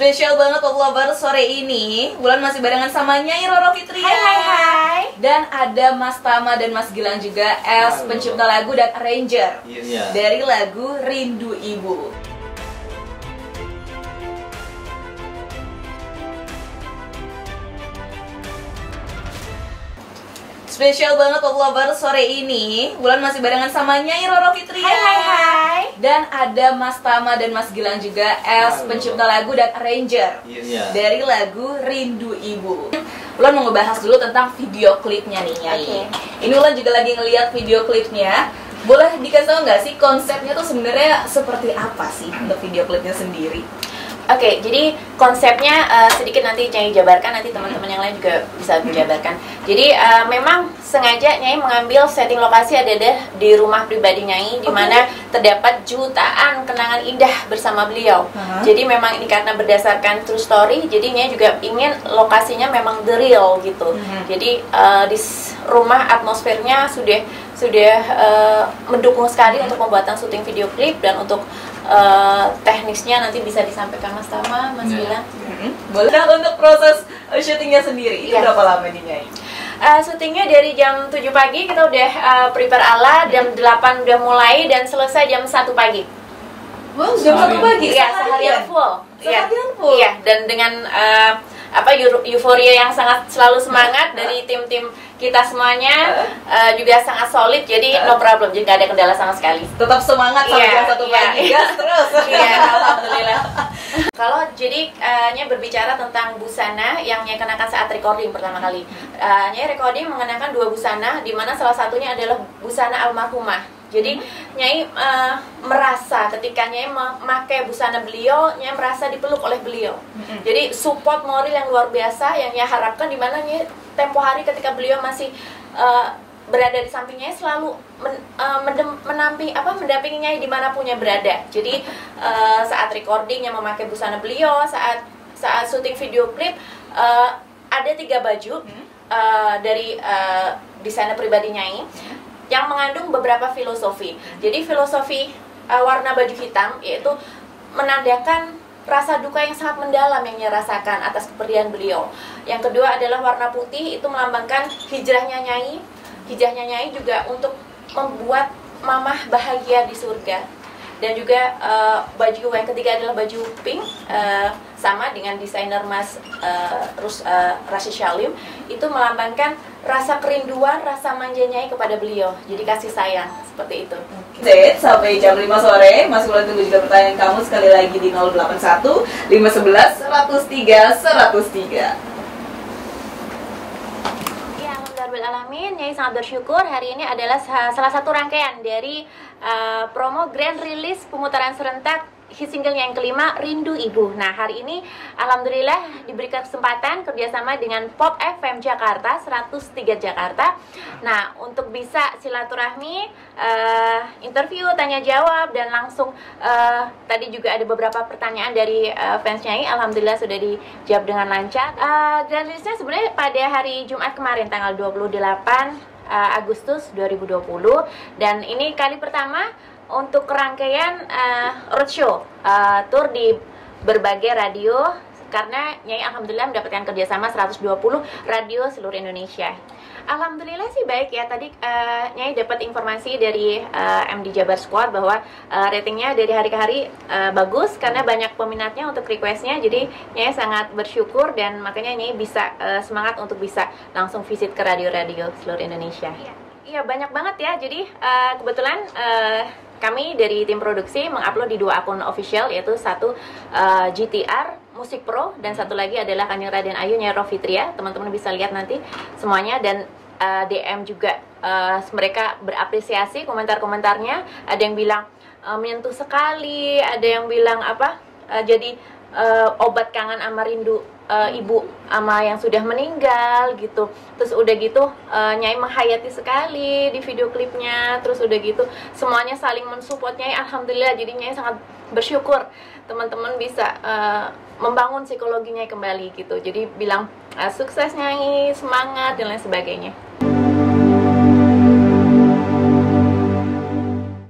Spesial banget Pop Lover sore ini Bulan masih barengan sama Nyai Roro Fitria Hai hai hai Dan ada Mas Tama dan Mas Gilang juga As Halo. pencipta lagu dan arranger Yes. Iya. Dari lagu Rindu Ibu Spesial banget Pop Lover sore ini Bulan masih barengan sama Nyai Roro Fitria Hai hai hai Dan ada Mas Tama dan Mas Gilang juga As Halo. pencipta lagu dan arranger Yes. Iya. dari lagu Rindu Ibu. Ulan mau ngebahas dulu tentang video klipnya nih Nyai. Oke. Ini Ulan juga lagi ngeliat video klipnya. Boleh dikasih tau nggak sih konsepnya tuh sebenarnya seperti apa sih untuk video klipnya sendiri? Oke, jadi konsepnya eh, sedikit nanti Nyai jabarkan, nanti teman-teman yang lain juga bisa jabarkan. Jadi eh, memang sengaja Nyai mengambil setting lokasi ada deh di rumah pribadi Nyai, di mana terdapat jutaan kenangan indah bersama beliau. Aha. Jadi memang ini karena berdasarkan true story, jadi Nyai juga ingin lokasinya memang the real gitu. Mhm. Jadi eh, di rumah atmosfernya sudah sudah eh, mendukung sekali untuk pembuatan syuting video klip dan untuk eh, teknisnya nanti bisa disampaikan Mas Tama, Mas Ya. Gilang. Hmm, Boleh. Nah, untuk proses uh, syutingnya sendiri itu Iya. berapa lama nih Nyai? Eh, syutingnya dari jam 7 pagi kita udah eh, prepare ala, jam 8 udah mulai dan selesai jam 1 pagi. Wow, jam satu pagi. Iya, seharian full. Iya. Seharian full. Iya, dan dengan eh, apa euforia yang sangat selalu semangat dari tim-tim kita semuanya eh, juga sangat solid jadi no problem jadi nggak ada kendala sama sekali Tetap semangat sampai jam satu iya, pagi. iya. Gas terus. Iya, alhamdulillah. Kalau jadi Nyai berbicara tentang busana yang Nyai kenakan saat recording pertama kali. Eh, Nyai recording mengenakan dua busana, di mana salah satunya adalah busana almarhumah. Jadi Nyai eh, merasa ketika Nyai memakai busana beliau, Nyai merasa dipeluk oleh beliau. Mm-mm. Jadi support moral yang luar biasa yang Nyai harapkan di mana Nyai tempo hari ketika beliau masih eh, berada di sampingnya selalu men, eh, mendem- menampi apa mendampingi Nyai di mana pun Nyai berada. Jadi eh, saat recording yang memakai busana beliau, saat saat syuting video klip eh, ada tiga baju Hmm. eh, dari eh, desainer pribadi Nyai yang mengandung beberapa filosofi. Jadi filosofi eh, warna baju hitam yaitu menandakan rasa duka yang sangat mendalam yang Nyai rasakan atas kepergian beliau. Yang kedua adalah warna putih itu melambangkan hijrahnya Nyai. Hijrahnya Nyai juga untuk membuat mamah bahagia di surga. Dan juga eh, baju yang ketiga adalah baju pink eh, sama dengan desainer Mas eh, Rus eh, Rashid Shalim itu melambangkan rasa kerinduan, rasa manja Nyai kepada beliau. Jadi kasih sayang seperti itu. Zed, sampai jam 5 sore masih boleh tunggu juga pertanyaan kamu sekali lagi di 081 511 103 103 Alhamdulillah alamin. Nyai sangat bersyukur hari ini adalah sa- salah satu rangkaian dari uh, promo grand release pemutaran serentak hit yang kelima Rindu Ibu. Nah hari ini alhamdulillah diberikan kesempatan kerjasama dengan Pop FM Jakarta 103 Jakarta. Nah untuk bisa silaturahmi, uh, interview, tanya jawab dan langsung uh, tadi juga ada beberapa pertanyaan dari uh, Nyai. Alhamdulillah sudah dijawab dengan lancar. Uh, grand release-nya sebenarnya pada hari Jumat kemarin tanggal 28 uh, Agustus 2020 dan ini kali pertama untuk rangkaian uh, roadshow uh, tour di berbagai radio karena Nyai alhamdulillah mendapatkan kerjasama 120 radio seluruh Indonesia. Alhamdulillah sih baik ya tadi uh, Nyai dapat informasi dari uh, MD Jabar Squad bahwa uh, ratingnya dari hari ke hari uh, bagus karena banyak peminatnya untuk requestnya jadi Nyai sangat bersyukur dan makanya Nyai bisa uh, semangat untuk bisa langsung visit ke radio-radio seluruh Indonesia. Iya banyak banget ya. Jadi eh, kebetulan eh, kami dari tim produksi mengupload di dua akun official yaitu satu eh, GTR Musik Pro dan satu lagi adalah Kanjeng Raden Ayu Nyai Fitria. Teman-teman bisa lihat nanti semuanya dan eh, DM juga eh, mereka berapresiasi komentar-komentarnya. Ada yang bilang eh, menyentuh sekali, ada yang bilang apa? eh, jadi eh, obat kangen sama rindu eh, ibu ama yang sudah meninggal gitu. Terus udah gitu eh, Nyai menghayati sekali di video klipnya. Terus udah gitu semuanya saling mensupport Nyai. Alhamdulillah jadi Nyai sangat bersyukur teman-teman bisa eh, membangun psikologinya kembali gitu. Jadi bilang eh, sukses Nyai semangat dan lain sebagainya